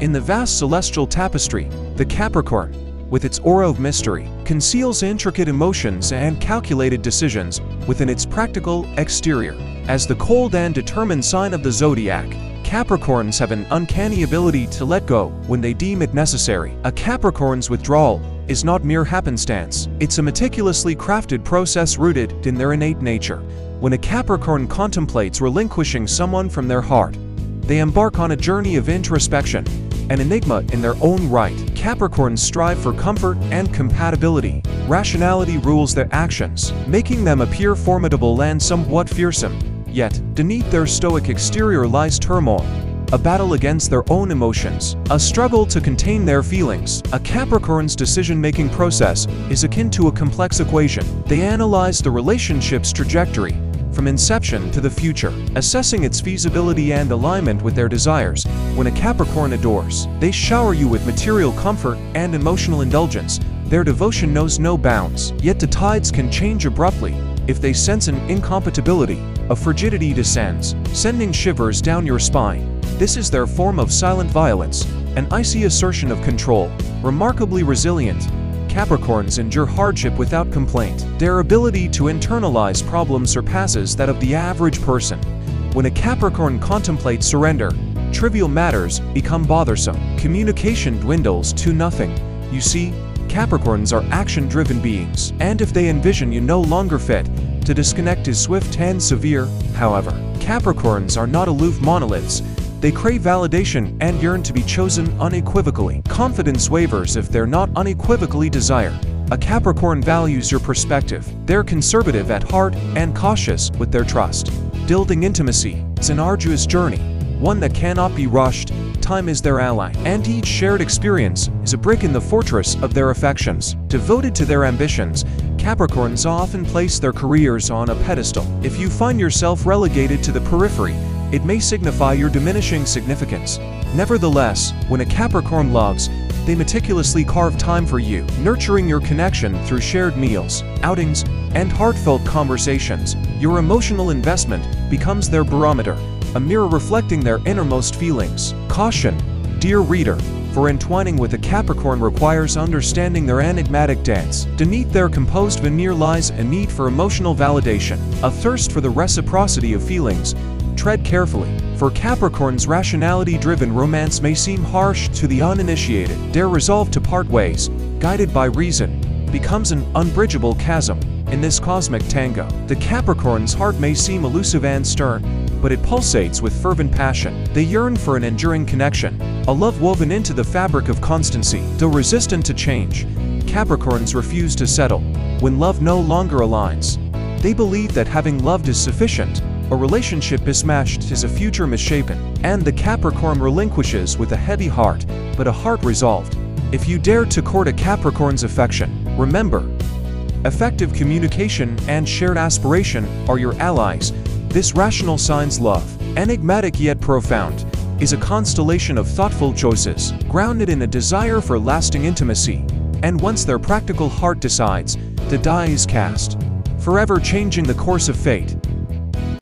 In the vast celestial tapestry, the Capricorn, with its aura of mystery, conceals intricate emotions and calculated decisions within its practical exterior. As the cold and determined sign of the zodiac, Capricorns have an uncanny ability to let go when they deem it necessary. A Capricorn's withdrawal is not mere happenstance. It's a meticulously crafted process rooted in their innate nature. When a Capricorn contemplates relinquishing someone from their heart, they embark on a journey of introspection, an enigma in their own right. Capricorns strive for comfort and compatibility. Rationality rules their actions, making them appear formidable and somewhat fearsome. Yet, beneath their stoic exterior lies turmoil, a battle against their own emotions, a struggle to contain their feelings. A Capricorn's decision-making process is akin to a complex equation. They analyze the relationship's trajectory, from inception to the future, assessing its feasibility and alignment with their desires. When a Capricorn adores, they shower you with material comfort and emotional indulgence. Their devotion knows no bounds, yet the tides can change abruptly if they sense an incompatibility. A frigidity descends, sending shivers down your spine. This is their form of silent violence, an icy assertion of control, remarkably resilient, Capricorns endure hardship without complaint. Their ability to internalize problems surpasses that of the average person. When a Capricorn contemplates surrender, trivial matters become bothersome. Communication dwindles to nothing. You see, Capricorns are action-driven beings, and if they envision you no longer fit, to disconnect is swift and severe. However, Capricorns are not aloof monoliths. They crave validation and yearn to be chosen unequivocally. Confidence wavers if they're not unequivocally desired. A Capricorn values your perspective. They're conservative at heart and cautious with their trust. Building intimacy is an arduous journey, one that cannot be rushed. Time is their ally, and each shared experience is a brick in the fortress of their affections. Devoted to their ambitions, Capricorns often place their careers on a pedestal. If you find yourself relegated to the periphery, it may signify your diminishing significance. Nevertheless, when a Capricorn loves, they meticulously carve time for you, nurturing your connection through shared meals, outings, and heartfelt conversations. Your emotional investment becomes their barometer, a mirror reflecting their innermost feelings. Caution, dear reader, for entwining with a Capricorn requires understanding their enigmatic dance. Beneath their composed veneer lies a need for emotional validation, a thirst for the reciprocity of feelings, tread carefully, for Capricorn's rationality-driven romance may seem harsh to the uninitiated. Their resolve to part ways, guided by reason, becomes an unbridgeable chasm. In this cosmic tango, the Capricorn's heart may seem elusive and stern, but it pulsates with fervent passion. They yearn for an enduring connection, a love woven into the fabric of constancy. Though resistant to change, Capricorns refuse to settle. When love no longer aligns, they believe that having loved is sufficient, a relationship mismatched is a future misshapen, and the Capricorn relinquishes with a heavy heart, but a heart resolved. If you dare to court a Capricorn's affection, remember, effective communication and shared aspiration are your allies. This rational sign's love, enigmatic yet profound, is a constellation of thoughtful choices, grounded in a desire for lasting intimacy. And once their practical heart decides, the die is cast, forever changing the course of fate.